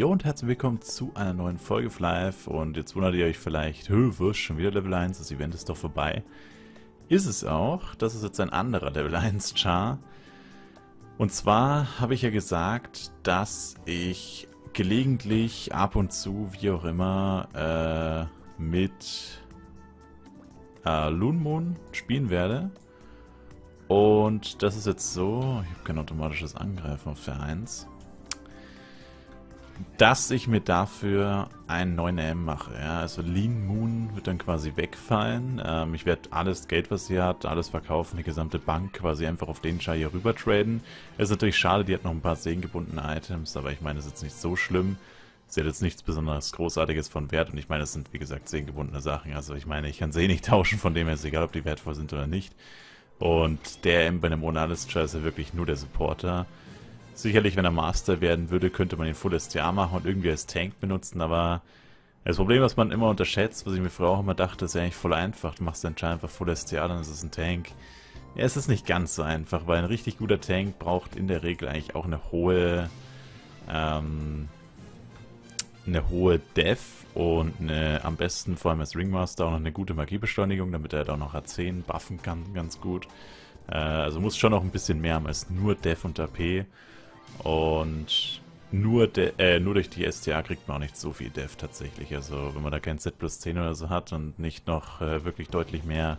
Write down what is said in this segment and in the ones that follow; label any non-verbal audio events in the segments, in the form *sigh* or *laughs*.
Jo und herzlich willkommen zu einer neuen Folge Live und jetzt wundert ihr euch vielleicht, hö, was, schon wieder Level 1, das Event ist doch vorbei. Ist es auch, das ist jetzt ein anderer Level 1 Char. Und zwar habe ich ja gesagt, dass ich gelegentlich ab und zu, wie auch immer, äh, mit äh, Loon Moon spielen werde. Und das ist jetzt so, ich habe kein automatisches Angreifen auf der 1 dass ich mir dafür einen neuen M mache. Ja? Also Lean Moon wird dann quasi wegfallen. Ähm, ich werde alles Geld, was sie hat, alles verkaufen, die gesamte Bank quasi einfach auf den Char hier rüber traden. ist natürlich schade, die hat noch ein paar segengebundene Items, aber ich meine, das ist jetzt nicht so schlimm. Sie hat jetzt nichts besonders Großartiges von Wert und ich meine, das sind wie gesagt segengebundene Sachen. Also ich meine, ich kann sie eh nicht *laughs* tauschen, von dem her ist egal, ob die wertvoll sind oder nicht. Und der M bei einem Monales Char ist ja wirklich nur der Supporter. Sicherlich, wenn er Master werden würde, könnte man ihn Full STA machen und irgendwie als Tank benutzen, aber das Problem, was man immer unterschätzt, was ich mir früher auch immer dachte, ist ja eigentlich voll einfach. Du machst anscheinend einfach Full STA, dann ist es ein Tank. Ja, es ist nicht ganz so einfach, weil ein richtig guter Tank braucht in der Regel eigentlich auch eine hohe, ähm, eine hohe Def und eine, am besten vor allem als Ringmaster auch noch eine gute Magiebeschleunigung, damit er halt auch noch A10 buffen kann, ganz gut. Äh, also muss schon noch ein bisschen mehr haben als nur Def und AP. Und nur, äh, nur durch die STA kriegt man auch nicht so viel Dev tatsächlich. Also wenn man da kein Z plus 10 oder so hat und nicht noch äh, wirklich deutlich mehr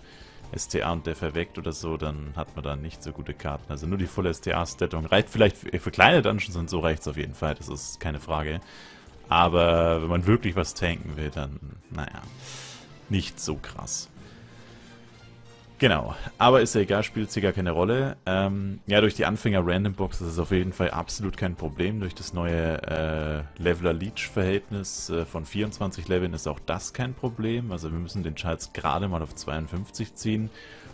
STA und Dev erweckt oder so, dann hat man da nicht so gute Karten. Also nur die volle STA-Stattung reicht vielleicht für, für, kleine Dungeons und so reicht es auf jeden Fall, das ist keine Frage. Aber wenn man wirklich was tanken will, dann, naja, nicht so krass. Genau, aber ist ja egal, spielt hier gar keine Rolle. Ähm, ja, durch die Anfänger Random Box ist es auf jeden Fall absolut kein Problem. Durch das neue äh, Leveler-Leech-Verhältnis äh, von 24 Leveln ist auch das kein Problem. Also wir müssen den Charles gerade mal auf 52 ziehen.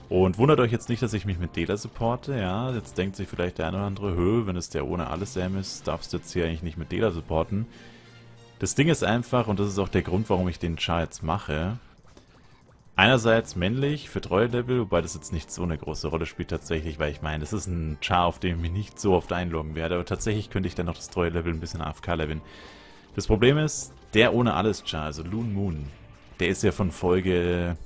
Und wundert euch jetzt nicht, dass ich mich mit Dela supporte. Ja, jetzt denkt sich vielleicht der eine oder andere, Hö, wenn es der ohne alles Sam ist, darfst du jetzt hier eigentlich nicht mit Dela supporten. Das Ding ist einfach, und das ist auch der Grund, warum ich den Char mache, Einerseits männlich für treue Level, wobei das jetzt nicht so eine große Rolle spielt tatsächlich, weil ich meine, das ist ein Char, auf dem ich mich nicht so oft einloggen werde, aber tatsächlich könnte ich dann noch das treue Level ein bisschen AFK leveln. Das Problem ist, der ohne alles Char, also Loon Moon, der ist ja von Folge,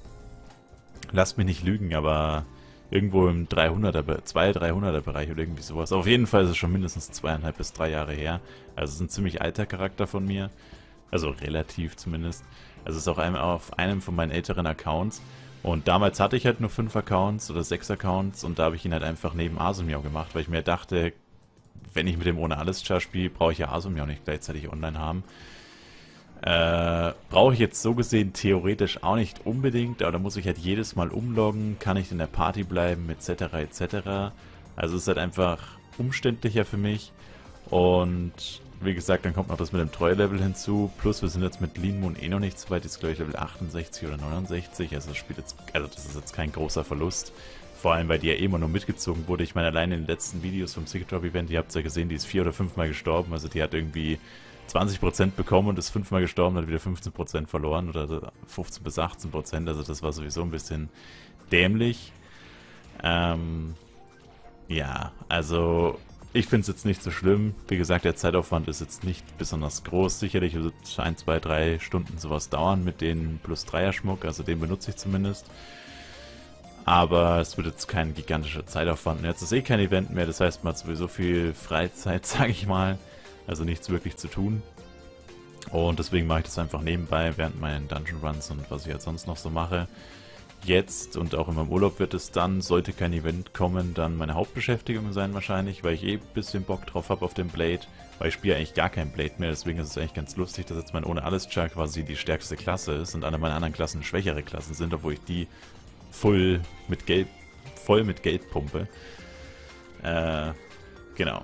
lasst mich nicht lügen, aber irgendwo im 300er, 200 300er Bereich oder irgendwie sowas. Auf jeden Fall ist es schon mindestens zweieinhalb bis drei Jahre her. Also es ist ein ziemlich alter Charakter von mir. Also relativ zumindest. Also es ist auch auf einem von meinen älteren Accounts. Und damals hatte ich halt nur fünf Accounts oder sechs Accounts und da habe ich ihn halt einfach neben Asumio gemacht, weil ich mir dachte, wenn ich mit dem ohne alles Char spiele, brauche ich ja Asumio nicht gleichzeitig online haben. Äh, brauche ich jetzt so gesehen theoretisch auch nicht unbedingt, aber da muss ich halt jedes Mal umloggen, kann ich in der Party bleiben, etc. etc. Also es ist halt einfach umständlicher für mich und wie gesagt, dann kommt noch das mit dem Treue-Level hinzu. Plus wir sind jetzt mit Lean Moon eh noch nicht so weit. Jetzt glaube ich Level 68 oder 69. Also das, spielt jetzt, also das ist jetzt kein großer Verlust. Vor allem, weil die ja eh immer nur mitgezogen wurde. Ich meine, allein in den letzten Videos vom Secret Drop Event, ihr habt es ja gesehen, die ist vier oder fünfmal gestorben. Also die hat irgendwie 20% bekommen und ist fünfmal gestorben, hat wieder 15% verloren oder 15 bis 18%. Also das war sowieso ein bisschen dämlich. Ähm, ja, also ich finde es jetzt nicht so schlimm. Wie gesagt, der Zeitaufwand ist jetzt nicht besonders groß. Sicherlich wird es ein, zwei, drei Stunden sowas dauern mit den plus 3er Schmuck, also den benutze ich zumindest. Aber es wird jetzt kein gigantischer Zeitaufwand. Jetzt ist eh kein Event mehr, das heißt, man hat sowieso viel Freizeit, *laughs* sage ich mal. Also nichts wirklich zu tun. Und deswegen mache ich das einfach nebenbei während meinen Dungeon Runs und was ich halt sonst noch so mache jetzt und auch in meinem Urlaub wird es dann, sollte kein Event kommen, dann meine Hauptbeschäftigung sein wahrscheinlich, weil ich eh ein bisschen Bock drauf habe auf den Blade, weil ich spiele eigentlich gar kein Blade mehr, deswegen ist es eigentlich ganz lustig, dass jetzt mein ohne alles Char quasi die stärkste Klasse ist und alle meine anderen Klassen schwächere Klassen sind, obwohl ich die voll mit Geld, voll mit Geld pumpe. Äh, genau.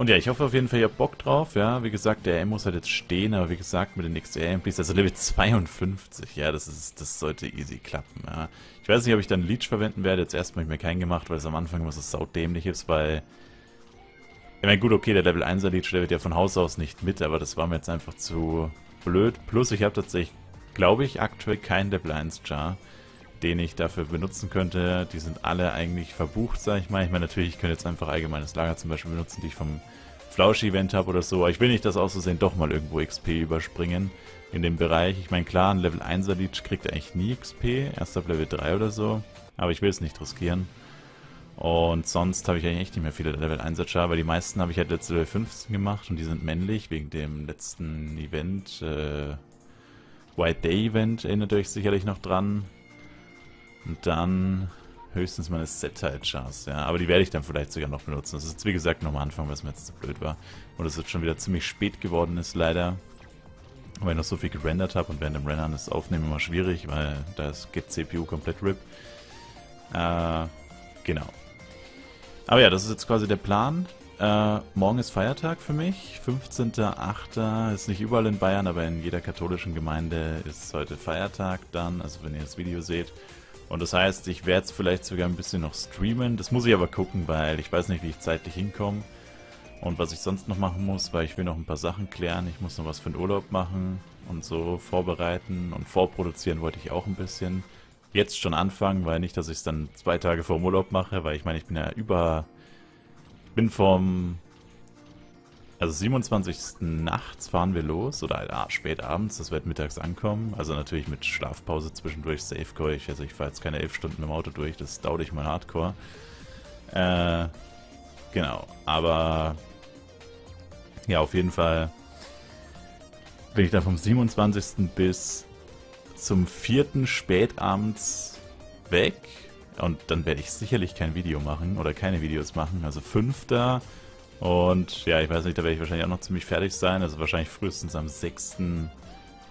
Und ja, ich hoffe auf jeden Fall, ihr habt Bock drauf, ja. Wie gesagt, der M muss halt jetzt stehen, aber wie gesagt, mit den XR-MPs, also Level 52, ja, das ist, das sollte easy klappen, ja. Ich weiß nicht, ob ich dann Leech verwenden werde, jetzt erstmal habe ich mir keinen gemacht, weil es am Anfang immer so saudämlich ist, weil... Ich meine, gut, okay, der Level 1er Leech, der wird ja von Haus aus nicht mit, aber das war mir jetzt einfach zu blöd. Plus, ich habe tatsächlich, glaube ich, aktuell keinen Level 1 Char den ich dafür benutzen könnte. Die sind alle eigentlich verbucht, sage ich mal. Ich meine, natürlich, ich könnte jetzt einfach allgemeines Lager zum Beispiel benutzen, die ich vom Flausch-Event habe oder so. Aber ich will nicht, dass auszusehen doch mal irgendwo XP überspringen in dem Bereich. Ich meine, klar, ein Level 1er Leech kriegt eigentlich nie XP, erst ab Level 3 oder so. Aber ich will es nicht riskieren. Und sonst habe ich eigentlich echt nicht mehr viele Level 1er Char, weil die meisten habe ich halt letzte Level 15 gemacht und die sind männlich wegen dem letzten Event. Äh, White Day Event erinnert euch sicherlich noch dran. Und dann höchstens meine Set-Teil-Chars, ja. Aber die werde ich dann vielleicht sogar noch benutzen. Das ist jetzt wie gesagt noch am Anfang, was mir jetzt zu blöd war. Und es jetzt schon wieder ziemlich spät geworden ist, leider. Weil ich noch so viel gerendert habe und während dem Rendern ist Aufnehmen immer schwierig, weil da geht CPU komplett RIP. Äh, genau. Aber ja, das ist jetzt quasi der Plan. Äh, morgen ist Feiertag für mich. 15.08. ist nicht überall in Bayern, aber in jeder katholischen Gemeinde ist heute Feiertag dann, also wenn ihr das Video seht. Und das heißt, ich werde es vielleicht sogar ein bisschen noch streamen. Das muss ich aber gucken, weil ich weiß nicht, wie ich zeitlich hinkomme. Und was ich sonst noch machen muss, weil ich will noch ein paar Sachen klären. Ich muss noch was für den Urlaub machen und so vorbereiten und vorproduzieren wollte ich auch ein bisschen. Jetzt schon anfangen, weil nicht, dass ich es dann zwei Tage vor dem Urlaub mache, weil ich meine, ich bin ja über... bin vom... Also 27. nachts fahren wir los, oder ah, spät abends, das wird mittags ankommen. Also natürlich mit Schlafpause zwischendurch, Safecore. Ich, also ich fahre jetzt keine elf Stunden im Auto durch, das dauert ich mal hardcore. Äh, genau, aber ja, auf jeden Fall bin ich da vom 27. bis zum 4. spätabends weg. Und dann werde ich sicherlich kein Video machen oder keine Videos machen. Also 5. Und ja, ich weiß nicht, da werde ich wahrscheinlich auch noch ziemlich fertig sein. Also wahrscheinlich frühestens am 6.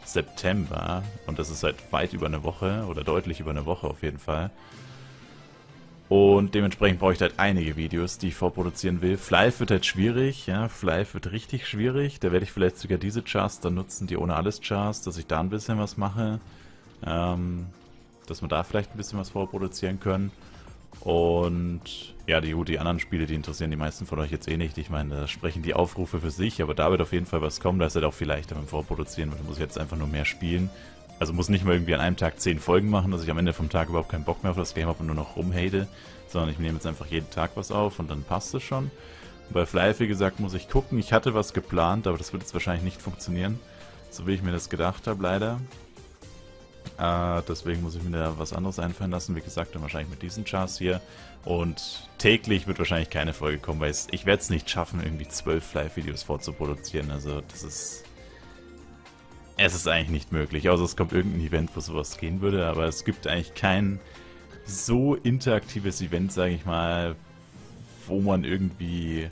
September. Und das ist halt weit über eine Woche oder deutlich über eine Woche auf jeden Fall. Und dementsprechend brauche ich halt einige Videos, die ich vorproduzieren will. Flive wird halt schwierig, ja, Flive wird richtig schwierig. Da werde ich vielleicht sogar diese Chars dann nutzen, die ohne alles Chars, dass ich da ein bisschen was mache. Ähm, dass wir da vielleicht ein bisschen was vorproduzieren können. Und ja, die, die anderen Spiele, die interessieren die meisten von euch jetzt eh nicht. Ich meine, da sprechen die Aufrufe für sich, aber da wird auf jeden Fall was kommen. Da ist halt auch viel leichter beim Vorproduzieren, weil da muss ich jetzt einfach nur mehr spielen. Also muss nicht mal irgendwie an einem Tag zehn Folgen machen, dass ich am Ende vom Tag überhaupt keinen Bock mehr auf das Game habe und nur noch rumhate, sondern ich nehme jetzt einfach jeden Tag was auf und dann passt es schon. Und bei Fly, wie gesagt, muss ich gucken. Ich hatte was geplant, aber das wird jetzt wahrscheinlich nicht funktionieren. So wie ich mir das gedacht habe, leider. Äh, deswegen muss ich mir da was anderes einfallen lassen. Wie gesagt, dann wahrscheinlich mit diesen Charts hier. Und täglich wird wahrscheinlich keine Folge kommen, weil ich werde es nicht schaffen, irgendwie zwölf Fly-Videos vorzuproduzieren. Also das ist es ist eigentlich nicht möglich, außer es kommt irgendein Event, wo sowas gehen würde, aber es gibt eigentlich kein so interaktives Event, sage ich mal, wo man irgendwie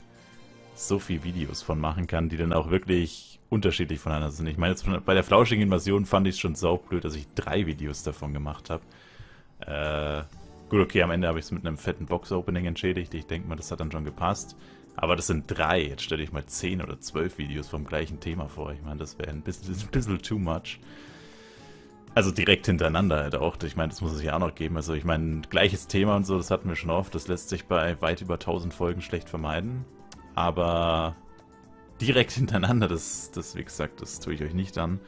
so viele Videos von machen kann, die dann auch wirklich unterschiedlich voneinander sind. Ich meine, bei der flauschigen Invasion fand ich es schon saublöd, dass ich drei Videos davon gemacht habe. Äh, gut, okay, am Ende habe ich es mit einem fetten Box-Opening entschädigt. Ich denke mal, das hat dann schon gepasst. Aber das sind drei. Jetzt stelle ich mal zehn oder zwölf Videos vom gleichen Thema vor. Ich meine, das wäre ein bisschen, ein bisschen too much. Also direkt hintereinander halt auch. Ich meine, das muss es ja auch noch geben. Also ich meine, gleiches Thema und so, das hatten wir schon oft. Das lässt sich bei weit über 1000 Folgen schlecht vermeiden. Aber direkt *laughs* hintereinander, das, das wie gesagt, das tue ich euch nicht an.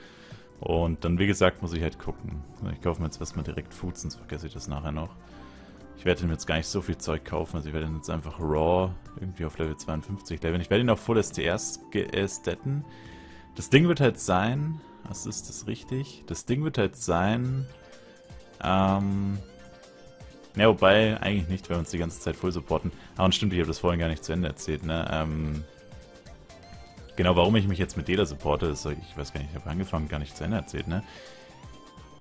Und dann, wie gesagt, muss ich halt gucken. Ich kaufe mir jetzt erstmal direkt Food, sonst vergesse ich das nachher noch. Ich werde ihm jetzt gar nicht so viel Zeug kaufen, also ich werde ihn jetzt einfach Raw irgendwie auf Level 52 leveln. Ich werde ihn auf Full STRs statten. Das Ding wird halt sein, was ist das richtig? Das Ding wird halt sein, ähm, ja, wobei, eigentlich nicht, weil wir uns die ganze Zeit voll supporten. Aber und stimmt, ich habe das vorhin gar nicht zu Ende erzählt, ne? Ähm, genau, warum ich mich jetzt mit Dela supporte, ist, ich weiß gar nicht, ich habe angefangen, gar nicht zu Ende erzählt, ne?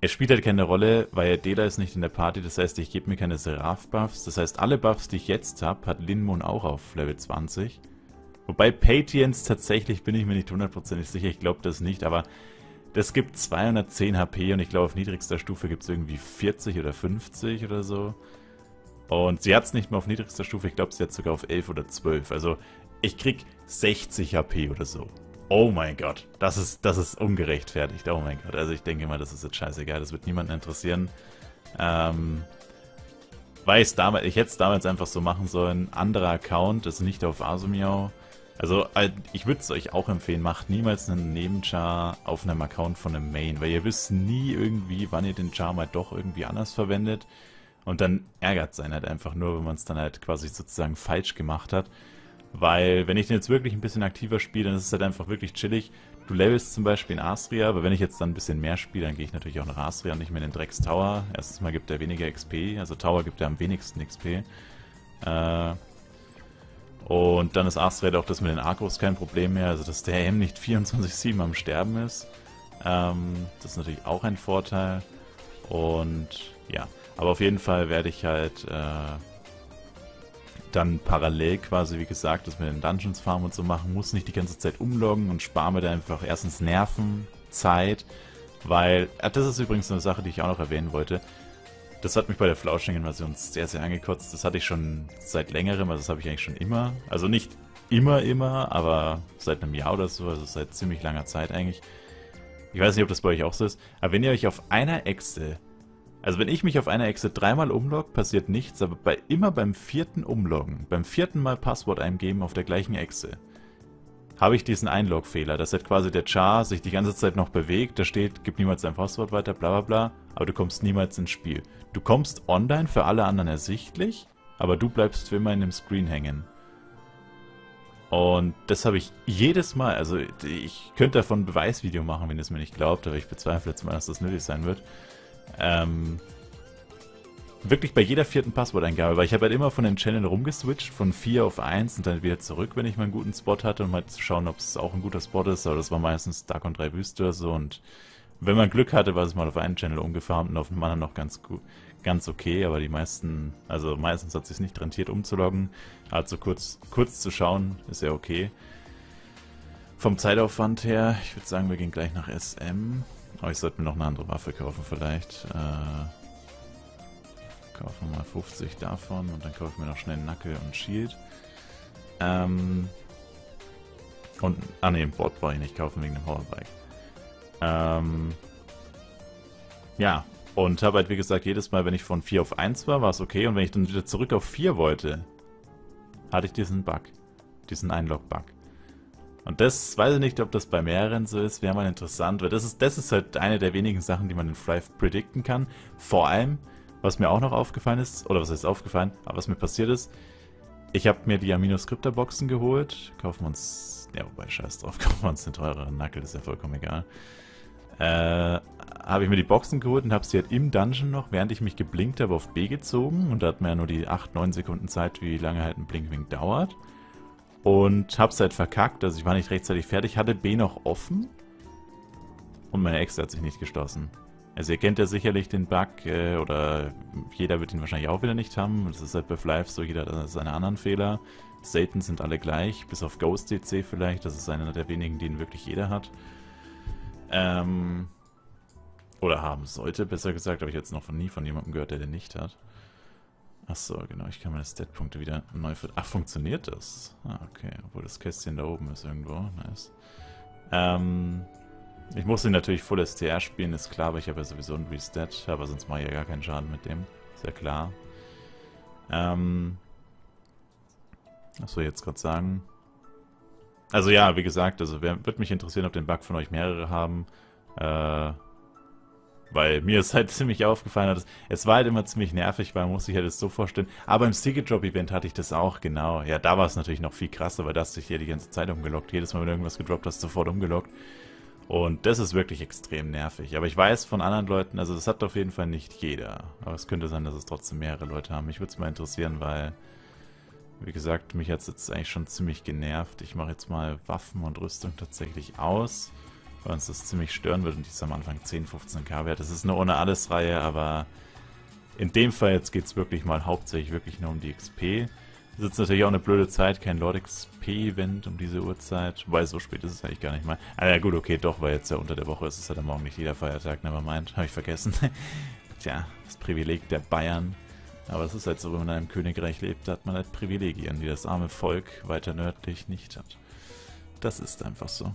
Er spielt halt keine Rolle, weil Dela ist nicht in der Party, das heißt, ich gebe mir keine Seraph-Buffs. Das heißt, alle Buffs, die ich jetzt habe, hat Linmoon auch auf Level 20. Wobei Patience tatsächlich bin ich mir nicht hundertprozentig sicher, ich glaube das nicht, aber das gibt 210 HP und ich glaube auf niedrigster Stufe gibt es irgendwie 40 oder 50 oder so. Und sie hat es nicht mehr auf niedrigster Stufe, ich glaube sie hat sogar auf 11 oder 12. Also ich krieg 60 HP oder so. Oh mein Gott, das ist, das ist ungerechtfertigt. Oh mein Gott, also ich denke mal, das ist jetzt scheißegal, das wird niemanden interessieren. Ähm, weiß damals, ich hätte es damals einfach so machen sollen, anderer Account ist nicht auf Asumiao. Also äh, ich würde es euch auch empfehlen, macht niemals einen Nebenchar auf einem Account von einem Main, weil ihr wisst nie irgendwie, wann ihr den Char mal doch irgendwie anders verwendet. Und dann ärgert es einen halt einfach nur, wenn man es dann halt quasi sozusagen falsch gemacht hat. Weil, wenn ich den jetzt wirklich ein bisschen aktiver spiele, dann ist es halt einfach wirklich chillig. Du levelst zum Beispiel in Astria, aber wenn ich jetzt dann ein bisschen mehr spiele, dann gehe ich natürlich auch nach Astria und nicht mehr in den Drecks Tower. Erstens mal gibt er weniger XP, also Tower gibt er am wenigsten XP. Äh, und dann ist Astrid auch das mit den Akkus kein Problem mehr, also dass der M nicht 24-7 am Sterben ist. Ähm, das ist natürlich auch ein Vorteil. Und ja, aber auf jeden Fall werde ich halt äh, dann parallel quasi, wie gesagt, das mit den Dungeons Farm und so machen, muss nicht die ganze Zeit umloggen und spare mir da einfach erstens Nerven, Zeit, weil, äh, das ist übrigens eine Sache, die ich auch noch erwähnen wollte. Das hat mich bei der Flausching-Invasion sehr, sehr angekotzt. Das hatte ich schon seit längerem, also das habe ich eigentlich schon immer. Also nicht immer, immer, aber seit einem Jahr oder so, also seit ziemlich langer Zeit eigentlich. Ich weiß nicht, ob das bei euch auch so ist, aber wenn ihr euch auf einer Echse, also wenn ich mich auf einer Echse dreimal umlogge, passiert nichts, aber bei, immer beim vierten Umloggen, beim vierten Mal Passwort eingeben auf der gleichen Echse, habe ich diesen Einlog-Fehler, dass halt quasi der Char sich die ganze Zeit noch bewegt, da steht, gib niemals dein Passwort weiter, bla bla bla, aber du kommst niemals ins Spiel. Du kommst online für alle anderen ersichtlich, aber du bleibst für immer in dem Screen hängen. Und das habe ich jedes Mal, also ich könnte davon ein Beweisvideo machen, wenn ihr es mir nicht glaubt, aber ich bezweifle jetzt mal, dass das nötig sein wird. Ähm, wirklich bei jeder vierten Passworteingabe, weil ich habe halt immer von den Channel rumgeswitcht, von 4 auf 1 und dann wieder zurück, wenn ich mal einen guten Spot hatte, um mal zu schauen, ob es auch ein guter Spot ist, aber das war meistens Dark und 3 Wüste oder so und wenn man Glück hatte, war es mal auf einen Channel umgefarmt und auf dem anderen noch ganz gut, ganz okay, aber die meisten, also meistens hat es sich nicht rentiert umzuloggen, also kurz, kurz zu schauen, ist ja okay. Vom Zeitaufwand her, ich würde sagen, wir gehen gleich nach SM. Aber oh, ich sollte mir noch eine andere Waffe kaufen vielleicht. Äh, Kaufen wir mal 50 davon und dann kaufen wir noch schnell Knuckle und Shield. Ähm. Und, ah ne, Board brauche ich nicht kaufen wegen dem Horrorbike. Ähm. Ja, und habe halt wie gesagt jedes Mal, wenn ich von 4 auf 1 war, war es okay. Und wenn ich dann wieder zurück auf 4 wollte, hatte ich diesen Bug. Diesen Einlog-Bug. Und das weiß ich nicht, ob das bei mehreren so ist. Wäre mal interessant, weil das ist, das ist halt eine der wenigen Sachen, die man in Thrive predikten kann. Vor allem, was mir auch noch aufgefallen ist, oder was heißt aufgefallen, aber was mir passiert ist, ich habe mir die Amino-Skripter-Boxen geholt. Kaufen wir uns, ja wobei, scheiß drauf, *laughs* kaufen wir uns den teureren Nackel, ist ja vollkommen egal. Äh, habe ich mir die Boxen geholt und habe sie halt im Dungeon noch, während ich mich geblinkt habe, auf B gezogen. Und da hat man ja nur die 8, 9 Sekunden Zeit, wie lange halt ein Blinkwink dauert. Und hab's halt verkackt, also ich war nicht rechtzeitig fertig, hatte B noch offen. Und meine Ex hat sich nicht geschlossen. Also ihr kennt ja sicherlich den Bug, äh, oder jeder wird ihn wahrscheinlich auch wieder nicht haben. Das ist halt bei Flive so, jeder hat seine anderen Fehler. Satan sind alle gleich, bis auf Ghost DC vielleicht. Das ist einer der wenigen, den wirklich jeder hat. Ähm, oder haben sollte, besser gesagt. Habe ich jetzt noch von nie von jemandem gehört, der den nicht hat. Achso, genau. Ich kann meine Stat-Punkte wieder neu... Ach, funktioniert das? Ah, okay. Obwohl das Kästchen da oben ist irgendwo. Nice. Ähm, ich muss ihn natürlich Full STR spielen, ist klar, aber ich habe ja sowieso einen Restat, aber sonst mache ich ja gar keinen Schaden mit dem. Ist ja klar. Ähm. Was soll ich jetzt gerade sagen? Also ja, wie gesagt, also würde mich interessieren, ob den Bug von euch mehrere haben. Äh, weil mir ist halt *laughs* ziemlich aufgefallen, dass es war halt immer ziemlich nervig, weil man muss sich halt das so vorstellen. Aber im Secret Drop Event hatte ich das auch, genau. Ja, da war es natürlich noch viel krasser, weil da hast du dich hier die ganze Zeit umgelockt. Jedes Mal, wenn du irgendwas gedroppt hast, sofort umgelockt. Und das ist wirklich extrem nervig. Aber ich weiß von anderen Leuten, also das hat auf jeden Fall nicht jeder. Aber es könnte sein, dass es trotzdem mehrere Leute haben. Mich würde es mal interessieren, weil, wie gesagt, mich hat es jetzt eigentlich schon ziemlich genervt. Ich mache jetzt mal Waffen und Rüstung tatsächlich aus, weil uns das ziemlich stören wird. Und die ist am Anfang 10, 15k wert. Das ist eine ohne alles Reihe, aber in dem Fall jetzt geht es wirklich mal hauptsächlich wirklich nur um die XP. Das ist natürlich auch eine blöde Zeit, kein Lord XP-Event um diese Uhrzeit. Wobei, so spät ist es eigentlich gar nicht mal. Ah ja gut, okay, doch, weil jetzt ja unter der Woche ist es ja dann morgen nicht jeder Feiertag, nevermind, *laughs* habe ich vergessen. *laughs* Tja, das Privileg der Bayern. Aber es ist halt so, wenn man in einem Königreich lebt, hat man halt Privilegien, die das arme Volk weiter nördlich nicht hat. Das ist einfach so.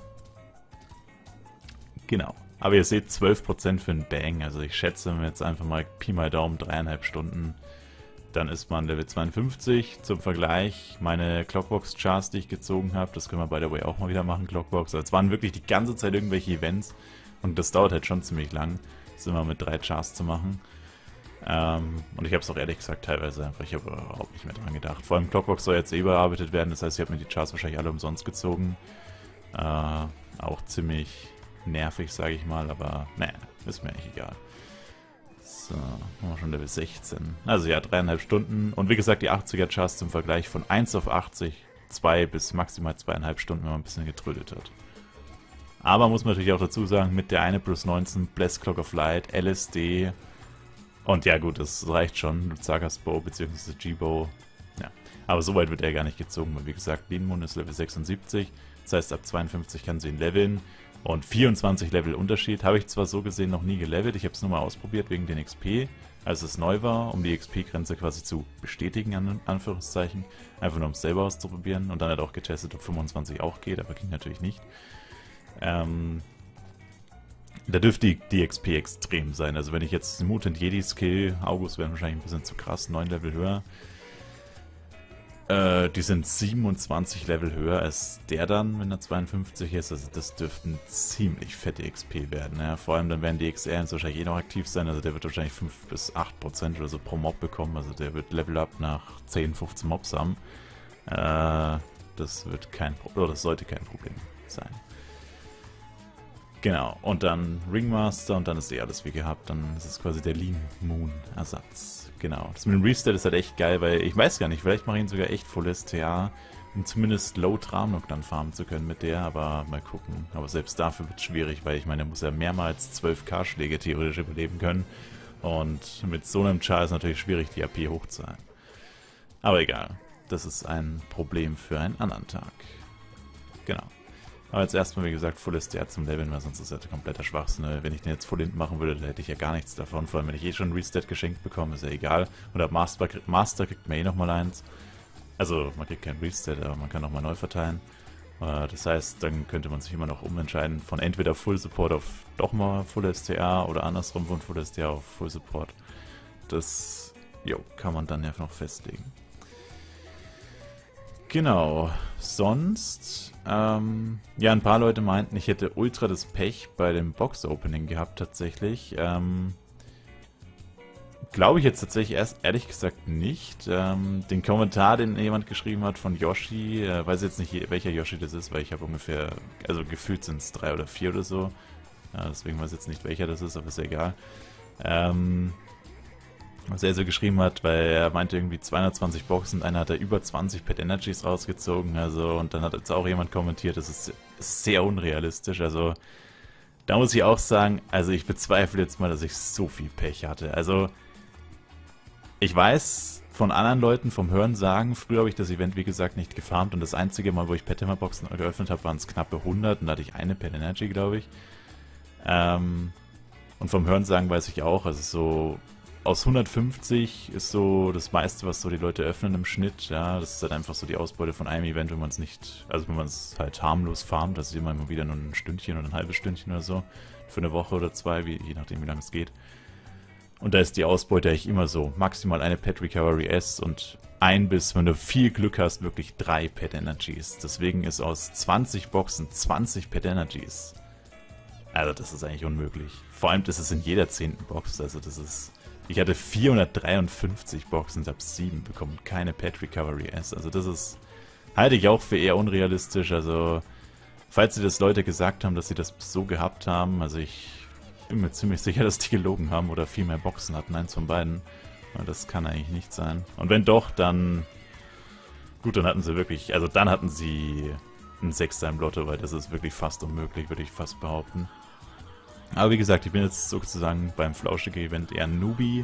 Genau. Aber ihr seht 12% für einen Bang. Also ich schätze jetzt einfach mal Pi mal Daumen dreieinhalb Stunden dann ist man Level 52. Zum Vergleich, meine Clockbox-Charts, die ich gezogen habe, das können wir by the way auch mal wieder machen, Clockbox. Also es waren wirklich die ganze Zeit irgendwelche Events und das dauert halt schon ziemlich lang, das immer mit drei Charts zu machen. Ähm, und ich habe es auch ehrlich gesagt teilweise einfach, ich habe überhaupt nicht mehr dran gedacht. Vor allem Clockwork soll jetzt eh überarbeitet werden, das heißt, ich habe mir die Charts wahrscheinlich alle umsonst gezogen. Äh, auch ziemlich nervig, sage ich mal, aber naja, ist mir eigentlich egal. So, haben wir schon Level 16. Also ja, dreieinhalb Stunden. Und wie gesagt, die 80er Charts zum Vergleich von 1 auf 80, 2 bis maximal zweieinhalb Stunden, wenn man ein bisschen getrödet hat. Aber muss man natürlich auch dazu sagen, mit der 1 plus 19, Bless Clock of Light, LSD und ja gut, das reicht schon, Luzagas Bow bzw. G-Bow. Ja. Aber so weit wird er gar nicht gezogen, weil wie gesagt, Linmoon ist Level 76, das heißt ab 52 kann sie ihn leveln und 24 Level Unterschied habe ich zwar so gesehen noch nie gelevelt, ich habe es nur mal ausprobiert wegen den XP, als es neu war, um die XP-Grenze quasi zu bestätigen, an Anführungszeichen. Einfach nur um es selber auszuprobieren und dann hat auch getestet, ob 25 auch geht, aber ging natürlich nicht. Ähm, da dürfte die, die XP extrem sein. Also wenn ich jetzt Mutant Jedi Skill, August wären wahrscheinlich ein bisschen zu krass, 9 Level höher. Äh, die sind 27 Level höher als der dann, wenn er 52 ist. Also das dürften ziemlich fette XP werden. Ja. Vor allem dann werden die XR wahrscheinlich eh noch aktiv sein. Also der wird wahrscheinlich 5 bis 8 Prozent oder so pro Mob bekommen. Also der wird Level Up nach 10, 15 Mobs haben. Äh, das wird kein oder das sollte kein Problem sein. Genau, und dann Ringmaster und dann ist eh alles wie gehabt. Dann ist es quasi der Lean Moon Ersatz. Genau. Das mit dem Reset ist halt echt geil, weil ich weiß gar nicht, vielleicht mache ich ihn sogar echt Full STA, um zumindest Low Tramnock dann farmen zu können mit der, aber mal gucken. Aber selbst dafür wird es schwierig, weil ich meine, er muss ja mehrmals 12k-Schläge theoretisch überleben können. Und mit so einem Char ist natürlich schwierig, die AP hochzuhalten. Aber egal, das ist ein Problem für einen anderen Tag. Genau. Aber jetzt erstmal, wie gesagt, Full SDR zum Leveln, weil sonst ist das ja kompletter Schwachsinn. Wenn ich den jetzt Full Int machen würde, dann hätte ich ja gar nichts davon. Vor allem, wenn ich eh schon Reset geschenkt bekomme, ist ja egal. Oder Master, Master kriegt man eh nochmal eins. Also, man kriegt kein Reset, aber man kann nochmal neu verteilen. Äh, das heißt, dann könnte man sich immer noch umentscheiden von entweder Full Support auf doch mal Full STR oder andersrum von Full STR auf Full Support. Das jo, kann man dann ja noch festlegen. Genau. Sonst, ähm, ja, ein paar Leute meinten, ich hätte ultra das Pech bei dem Box-Opening gehabt, tatsächlich. Ähm, Glaube ich jetzt tatsächlich erst ehrlich gesagt nicht. Ähm, den Kommentar, den jemand geschrieben hat von Yoshi, äh, weiß jetzt nicht, welcher Yoshi das ist, weil ich habe ungefähr, also gefühlt sind es drei oder vier oder so. Ja, deswegen weiß ich jetzt nicht, welcher das ist, aber ist egal. Ähm, was er so geschrieben hat, weil er meinte irgendwie 220 Boxen, einer hat er über 20 Pet Energies rausgezogen, also und dann hat jetzt auch jemand kommentiert, das ist sehr unrealistisch, also da muss ich auch sagen, also ich bezweifle jetzt mal, dass ich so viel Pech hatte, also ich weiß von anderen Leuten vom Hören sagen, früher habe ich das Event wie gesagt nicht gefarmt und das einzige Mal, wo ich Pet Boxen geöffnet habe, waren es knappe 100 und da hatte ich eine Pet Energy, glaube ich. Ähm, und vom Hören sagen weiß ich auch, also so aus 150 ist so das meiste, was so die Leute öffnen im Schnitt. Ja, das ist halt einfach so die Ausbeute von einem Event, wenn man es nicht, also wenn man es halt harmlos farmt, das ist immer wieder nur ein Stündchen oder ein halbes Stündchen oder so, für eine Woche oder zwei, wie, je nachdem wie lange es geht. Und da ist die Ausbeute eigentlich immer so, maximal eine Pet Recovery S und ein bis, wenn du viel Glück hast, wirklich drei Pet Energies. Deswegen ist aus 20 Boxen 20 Pet Energies. Also das ist eigentlich unmöglich. Vor allem das ist in jeder zehnten Box, also das ist ich hatte 453 Boxen habe 7 bekommen. Keine Pet Recovery S. Also das ist, halte ich auch für eher unrealistisch. Also, falls sie das Leute gesagt haben, dass sie das so gehabt haben, also ich bin mir ziemlich sicher, dass die gelogen haben oder viel mehr Boxen hatten, eins von beiden. Das kann eigentlich nicht sein. Und wenn doch, dann... Gut, dann hatten sie wirklich... Also dann hatten sie ein Sechster im Lotto, weil das ist wirklich fast unmöglich, würde ich fast behaupten. Aber wie gesagt, ich bin jetzt sozusagen beim flauschigen Event eher Newbie.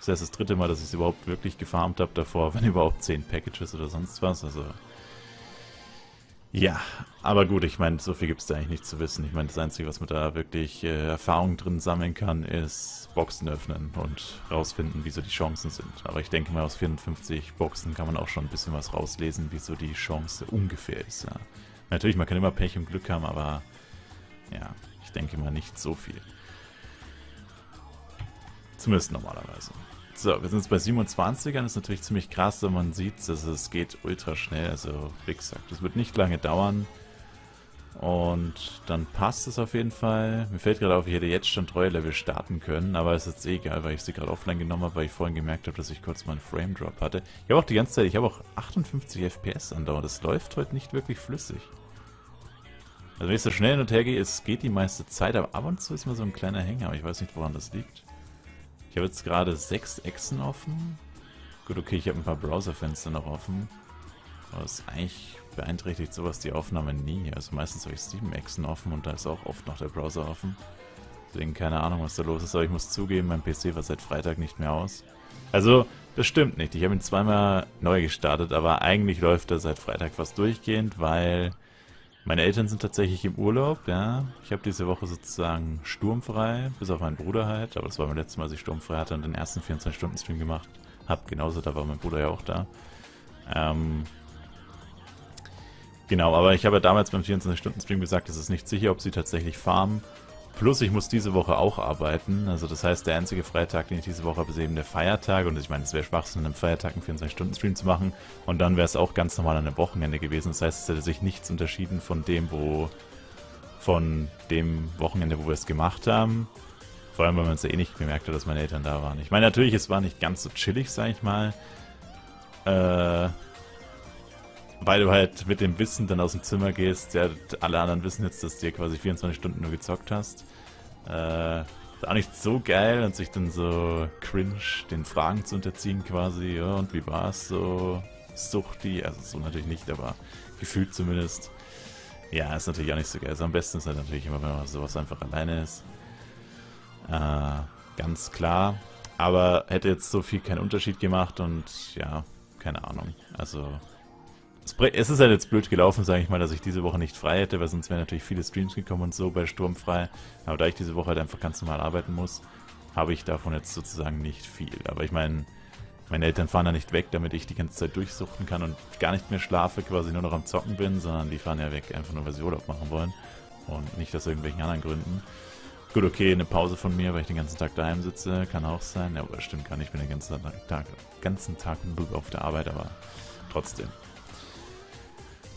Das heißt, das dritte Mal, dass ich es überhaupt wirklich gefarmt habe. Davor, *laughs* wenn überhaupt 10 Packages oder sonst was. Also, ja. Aber gut, ich meine, so viel gibt es da eigentlich nicht zu wissen. Ich meine, das Einzige, was man da wirklich äh, Erfahrung drin sammeln kann, ist Boxen öffnen und rausfinden, wie so die Chancen sind. Aber ich denke mal, aus 54 Boxen kann man auch schon ein bisschen was rauslesen, wie so die Chance ungefähr ist. Ja. Natürlich, man kann immer Pech und Glück haben, aber ja, denke mal nicht so viel. Zumindest normalerweise. So, wir sind jetzt bei 27ern. Ist natürlich ziemlich krass, wenn man sieht, dass es geht ultra schnell. Also, wie gesagt, es wird nicht lange dauern. Und dann passt es auf jeden Fall. Mir fällt gerade auf, ich hätte jetzt schon treue Level starten können, aber es ist jetzt eh egal, weil ich sie gerade offline genommen habe, weil ich vorhin gemerkt habe, dass ich kurz mal einen Frame Drop hatte. Ich habe auch die ganze Zeit, ich habe auch 58 FPS andauernd. Das läuft heute nicht wirklich flüssig. Also wenn ich so schnell hin und her gehe, es geht die meiste Zeit, aber ab und zu ist mir so ein kleiner Hänger, aber ich weiß nicht, woran das liegt. Ich habe jetzt gerade sechs Echsen offen. Gut, okay, ich habe ein paar Browserfenster noch offen. Aber ist eigentlich beeinträchtigt sowas die Aufnahme nie. Also meistens habe ich sieben Echsen offen und da ist auch oft noch der Browser offen. Deswegen keine Ahnung, was da los ist, aber ich muss zugeben, mein PC war seit Freitag nicht mehr aus. Also, das stimmt nicht. Ich habe ihn zweimal neu gestartet, aber eigentlich läuft er seit Freitag fast durchgehend, weil meine Eltern sind tatsächlich im Urlaub, ja. Ich habe diese Woche sozusagen sturmfrei, bis auf meinen Bruder halt, aber das war beim letzten Mal, als ich sturmfrei hatte und den ersten 24-Stunden-Stream gemacht habe. Genauso, da war mein Bruder ja auch da. Ähm, Genau, aber ich habe ja damals beim 24-Stunden-Stream gesagt, es ist nicht sicher, ob sie tatsächlich farmen. Plus, ich muss diese Woche auch arbeiten. Also das heißt, der einzige Freitag, den ich diese Woche habe, ist eben der Feiertag. Und ich meine, es wäre Schwachsinn, einem Feiertag einen 24-Stunden-Stream zu machen. Und dann wäre es auch ganz normal an einem Wochenende gewesen. Das heißt, es hätte sich nichts unterschieden von dem, wo von dem Wochenende, wo wir es gemacht haben. Vor allem, weil man es ja eh nicht gemerkt hat, dass meine Eltern da waren. Ich meine, natürlich, es war nicht ganz so chillig, sag ich mal. Äh, weil du halt mit dem Wissen dann aus dem Zimmer gehst, ja, alle anderen wissen jetzt, dass du dir quasi 24 Stunden nur gezockt hast. Äh, ist auch nicht so geil und sich dann so cringe den Fragen zu unterziehen quasi, ja, und wie war es so, Suchti, also so natürlich nicht, aber gefühlt zumindest. Ja, ist natürlich auch nicht so geil. Also am besten ist halt natürlich immer, wenn man sowas einfach alleine ist. Äh, ganz klar. Aber hätte jetzt so viel keinen Unterschied gemacht und ja, keine Ahnung. Also es ist halt jetzt blöd gelaufen, sage ich mal, dass ich diese Woche nicht frei hätte, weil sonst wären natürlich viele Streams gekommen und so bei Sturmfrei. Aber da ich diese Woche halt einfach ganz normal arbeiten muss, habe ich davon jetzt sozusagen nicht viel. Aber ich meine, meine Eltern fahren ja nicht weg, damit ich die ganze Zeit durchsuchten kann und gar nicht mehr schlafe, quasi nur noch am Zocken bin, sondern die fahren ja weg, einfach nur, weil sie Urlaub machen wollen. Und nicht aus irgendwelchen anderen Gründen. Gut, okay, eine Pause von mir, weil ich den ganzen Tag daheim sitze, kann auch sein. Ja, aber stimmt gar nicht, ich bin den ganzen Tag, ganzen Tag auf der Arbeit, aber trotzdem.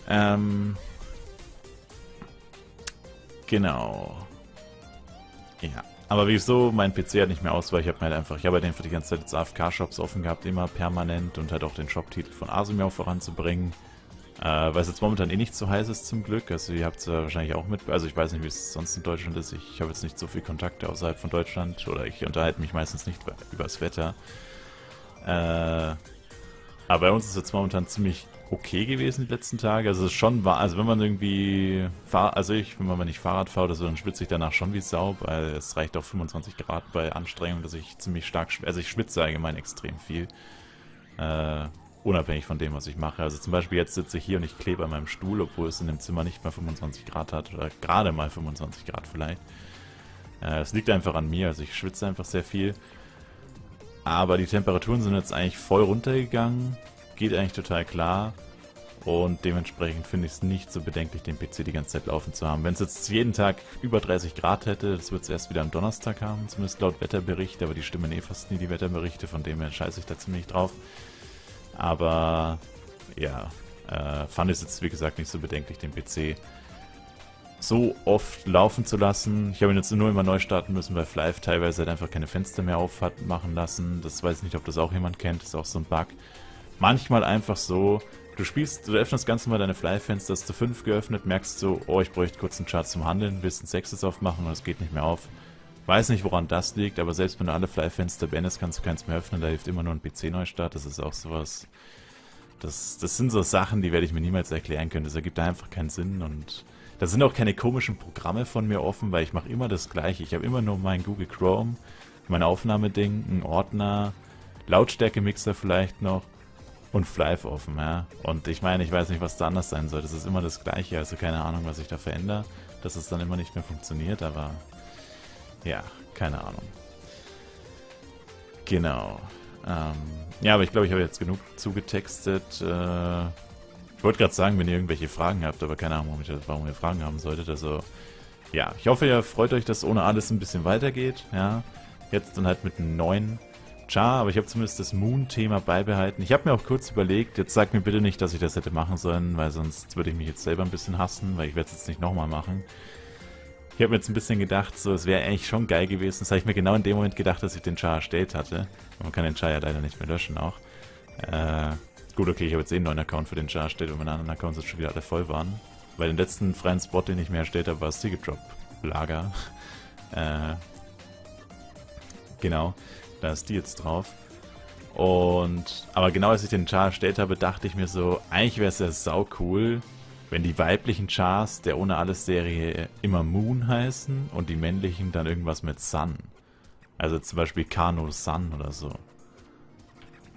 Ähm, genau. Ja. Aber wieso mein PC hat nicht mehr aus, weil ich habe halt einfach, ich habe halt einfach die ganze Zeit jetzt AFK-Shops offen gehabt, immer permanent und halt auch den Shop-Titel von Asimiao voranzubringen. Äh, weil es jetzt momentan eh nicht so heiß ist zum Glück. Also ihr habt es ja wahrscheinlich auch mit, also ich weiß nicht, wie es sonst in Deutschland ist. Ich, ich habe jetzt nicht so viel Kontakte außerhalb von Deutschland oder ich unterhalte mich meistens nicht über das Wetter. Äh, aber bei uns ist jetzt momentan ziemlich okay gewesen die letzten Tage. Also es ist schon war, also wenn man irgendwie fahr, also ich, wenn man nicht Fahrrad fährt oder so, dann schwitze ich danach schon wie Sau, weil es reicht auf 25 Grad bei Anstrengung, dass ich ziemlich stark, also ich schwitze allgemein extrem viel. Äh, unabhängig von dem, was ich mache. Also zum Beispiel jetzt sitze ich hier und ich klebe an meinem Stuhl, obwohl es in dem Zimmer nicht mal 25 Grad hat oder gerade mal 25 Grad vielleicht. Äh, es liegt einfach an mir, also ich schwitze einfach sehr viel. Aber die Temperaturen sind jetzt eigentlich voll runtergegangen geht eigentlich total klar. Und dementsprechend finde ich es nicht so bedenklich, den PC die ganze Zeit laufen zu haben. Wenn es jetzt jeden Tag über 30 Grad hätte, das wird es erst wieder am Donnerstag haben, zumindest laut Wetterbericht, aber die stimmen eh fast nie die Wetterberichte, von dem her scheiße ich da ziemlich drauf. Aber ja, äh, fand ich es jetzt wie gesagt nicht so bedenklich, den PC so oft laufen zu lassen. Ich habe ihn jetzt nur immer neu starten müssen, weil Flive teilweise halt einfach keine Fenster mehr auf hat machen lassen. Das weiß ich nicht, ob das auch jemand kennt, das ist auch so ein Bug manchmal einfach so, du spielst, du öffnest ganz normal deine Fly-Fenster, hast du fünf geöffnet, merkst so, oh, ich bräuchte kurz einen Chart zum Handeln, willst ein sechstes aufmachen und es geht nicht mehr auf. Weiß nicht, woran das liegt, aber selbst wenn du alle Fly-Fenster beendest, kannst du keins mehr öffnen, da hilft immer nur ein PC-Neustart, das ist auch sowas. Das, das sind so Sachen, die werde ich mir niemals erklären können, das ergibt einfach keinen Sinn und da sind auch keine komischen Programme von mir offen, weil ich mache immer das gleiche. Ich habe immer nur mein Google Chrome, mein Aufnahmeding, einen Ordner, Lautstärke-Mixer vielleicht noch und Flive offen, ja. Und ich meine, ich weiß nicht, was da anders sein soll. Das ist immer das Gleiche, also keine Ahnung, was ich da verändere, dass es dann immer nicht mehr funktioniert, aber ja, keine Ahnung. Genau. Ähm, ja, aber ich glaube, ich habe jetzt genug zugetextet. Äh, ich wollte gerade sagen, wenn ihr irgendwelche Fragen habt, aber keine Ahnung, warum, ihr Fragen haben solltet. Also, ja, ich hoffe, ihr freut euch, dass ohne alles ein bisschen weitergeht, ja. Jetzt dann halt mit einem neuen Char, aber ich habe zumindest das Moon-Thema beibehalten. Ich habe mir auch kurz überlegt, jetzt sag mir bitte nicht, dass ich das hätte machen sollen, weil sonst würde ich mich jetzt selber ein bisschen hassen, weil ich werde es jetzt nicht nochmal machen. Ich habe mir jetzt ein bisschen gedacht, so es wäre eigentlich schon geil gewesen. Das habe ich mir genau in dem Moment gedacht, dass ich den Char erstellt hatte. Man kann den Char ja leider nicht mehr löschen auch. Äh, gut, okay, ich habe jetzt eh einen neuen Account für den Char erstellt, weil meine anderen Accounts jetzt schon wieder alle voll waren. Weil den letzten freien Spot, den ich mir erstellt habe, war das Secret Drop Lager. *laughs* äh, genau. Da ist die jetzt drauf. Und, aber genau als ich den Char erstellt habe, dachte ich mir so, eigentlich wäre es ja sau cool, wenn die weiblichen Chars der Ohne Alles Serie immer Moon heißen und die männlichen dann irgendwas mit Sun. Also zum Beispiel Kano Sun oder so.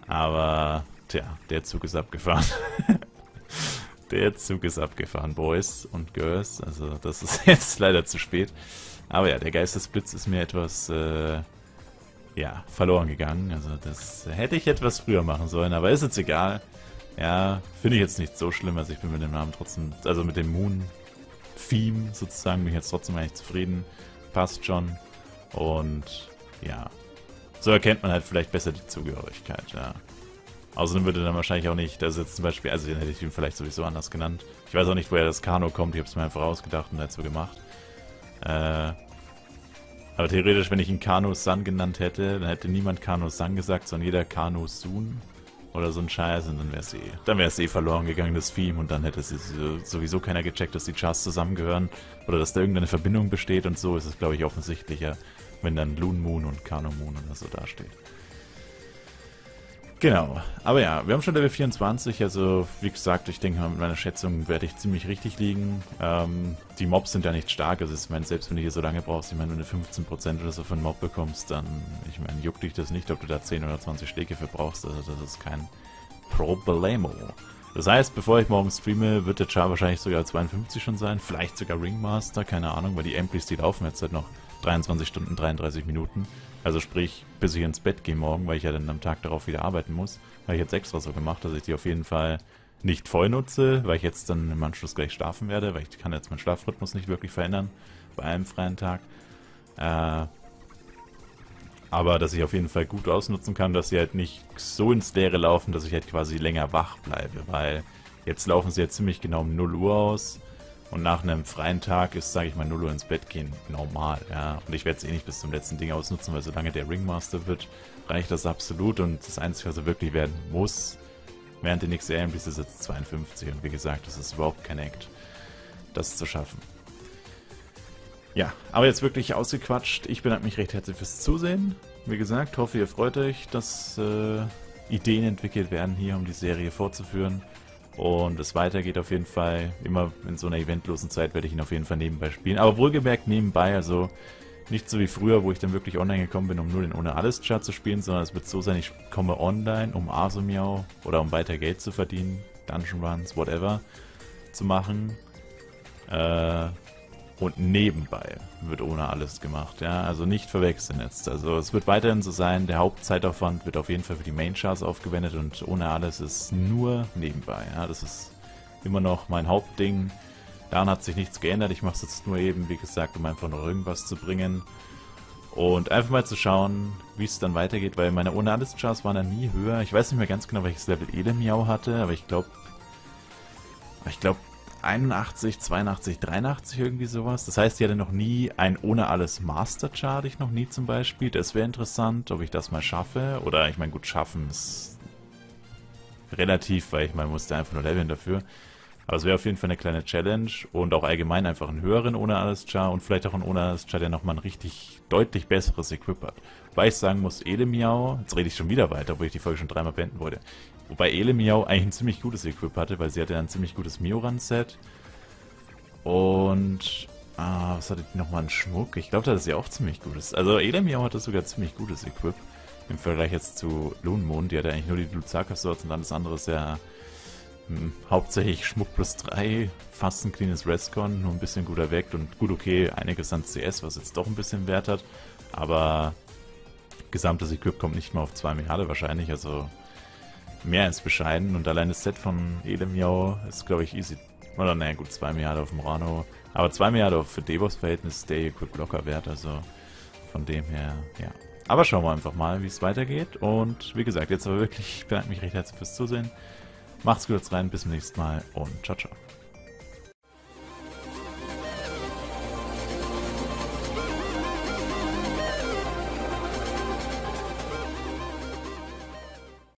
Aber, tja, der Zug ist abgefahren. *laughs* der Zug ist abgefahren, Boys und Girls. Also das ist *laughs* jetzt leider zu spät. Aber ja, der Geistesblitz ist mir etwas äh, ja, verloren gegangen. Also das hätte ich etwas früher machen sollen, aber ist jetzt egal. Ja, finde ich jetzt nicht so schlimm. Also ich bin mit dem Namen trotzdem, also mit dem Moon-Theme sozusagen, bin ich jetzt trotzdem eigentlich zufrieden. Passt schon. Und ja, so erkennt man halt vielleicht besser die Zugehörigkeit, ja. Außerdem würde dann wahrscheinlich auch nicht, also jetzt zum Beispiel, also den hätte ich ihn vielleicht sowieso anders genannt. Ich weiß auch nicht, woher das Kano kommt, ich habe es mir einfach ausgedacht und dazu gemacht. Äh, aber theoretisch, wenn ich ihn Kano Sun genannt hätte, dann hätte niemand Kano Sun gesagt, sondern jeder Kano Sun oder so ein Scheiß und dann wäre es eh, dann wäre es eh verloren gegangen, das Theme und dann hätte es sowieso keiner gecheckt, dass die Charts zusammengehören oder dass da irgendeine Verbindung besteht und so ist es, glaube ich, offensichtlicher, wenn dann Loon Moon und Kano Moon oder so dasteht. Genau. Aber ja, wir haben schon Level 24, also wie gesagt, ich denke mit meiner Schätzung werde ich ziemlich richtig liegen. Ähm, die Mobs sind ja nicht stark, also ich meine, selbst wenn du hier so lange brauchst, ich meine, wenn du 15% oder so einen Mob bekommst, dann, ich meine, juckt dich das nicht, ob du da 10 oder 20 Schläge für brauchst, also das ist kein Problemo. Das heißt, bevor ich morgen streame, wird der Char wahrscheinlich sogar 52 schon sein, vielleicht sogar Ringmaster, keine Ahnung, weil die Amplis, die laufen jetzt halt noch 23 Stunden, 33 Minuten. Also sprich, bis ich ins Bett gehe morgen, weil ich ja dann am Tag darauf wieder arbeiten muss, habe ich jetzt extra so gemacht, dass ich die auf jeden Fall nicht voll nutze, weil ich jetzt dann im Anschluss gleich schlafen werde, weil ich kann jetzt meinen Schlafrhythmus nicht wirklich verändern bei einem freien Tag. Äh, aber dass ich auf jeden Fall gut ausnutzen kann, dass sie halt nicht so ins Leere laufen, dass ich halt quasi länger wach bleibe, weil jetzt laufen sie jetzt ziemlich genau um 0 Uhr aus und nach einem freien Tag ist, sage ich mal, 0 Uhr ins Bett gehen normal, ja. Und ich werde es eh nicht bis zum letzten Ding ausnutzen, weil solange der Ringmaster wird, reicht das absolut. Und das Einzige, was er wirklich werden muss, während den XR ist jetzt 52. Und wie gesagt, das ist überhaupt kein Act, das zu schaffen. Ja, aber jetzt wirklich ausgequatscht. Ich bedanke mich recht herzlich fürs Zusehen. Wie gesagt, hoffe ihr freut euch, dass äh, Ideen entwickelt werden hier, um die Serie fortzuführen. Und es weitergeht auf jeden Fall. Immer in so einer eventlosen Zeit werde ich ihn auf jeden Fall nebenbei spielen. Aber wohlgemerkt nebenbei, also nicht so wie früher, wo ich dann wirklich online gekommen bin, um nur den ohne alles Chart zu spielen, sondern es wird so sein, ich komme online, um Asemiau oder um weiter Geld zu verdienen, Dungeon Runs, whatever, zu machen. Äh, und nebenbei wird ohne alles gemacht, ja, also nicht verwechseln jetzt. Also es wird weiterhin so sein, der Hauptzeitaufwand wird auf jeden Fall für die Main Charts aufgewendet und ohne alles ist nur nebenbei, ja, das ist immer noch mein Hauptding. Daran hat sich nichts geändert, ich mache es jetzt nur eben, wie gesagt, um einfach noch irgendwas zu bringen. Und einfach mal zu schauen, wie es dann weitergeht, weil meine ohne alles Charts waren dann nie höher. Ich weiß nicht mehr ganz genau, welches Level Elemiau hatte, aber ich glaube, ich glaube, 81, 82, 83 irgendwie sowas. Das heißt, die hatte noch nie ein ohne alles Master Chart, ich noch nie zum Beispiel. Das wäre interessant, ob ich das mal schaffe. Oder ich meine, gut, schaffen ist relativ, weil ich meine, musste einfach nur leveln dafür. Aber es wäre auf jeden Fall eine kleine Challenge und auch allgemein einfach einen höheren ohne alles Char und vielleicht auch einen ohne alles Char, der nochmal ein richtig deutlich besseres Equip hat. Wobei ich sagen muss, Elemiau, jetzt rede ich schon wieder weiter, obwohl ich die Folge schon dreimal beenden wollte. Wobei Elemiau eigentlich ein ziemlich gutes Equip hatte, weil sie hatte ein ziemlich gutes Mioran-Set. Und, ah, was hatte die nochmal an Schmuck? Ich glaube, da hatte sie auch ziemlich gutes. Also Elemiau hatte sogar ziemlich gutes Equip. Im Vergleich jetzt zu Loonmoon, die hatte eigentlich nur die Luzaka-Swords und alles andere ist ja hm, hauptsächlich Schmuck plus 3, fast ein cleanes Rescon, nur ein bisschen gut erweckt und gut okay, einiges an CS, was jetzt doch ein bisschen Wert hat, aber gesamtes Equip kommt nicht mal auf 2 Milliarden wahrscheinlich, also mehr als bescheiden und allein das Set von Elemiau ist glaube ich easy, oder naja gut, 2 Milliarden auf Murano, aber 2 Milliarden für Devos Verhältnis ist der Equip locker wert, also von dem her, ja. aber schauen wir einfach mal, wie es weitergeht. Und wie gesagt, jetzt aber wirklich, ich bedanke mich recht herzlich fürs Zusehen. Macht's gut rein, bis zum nächsten Mal und ciao, ciao.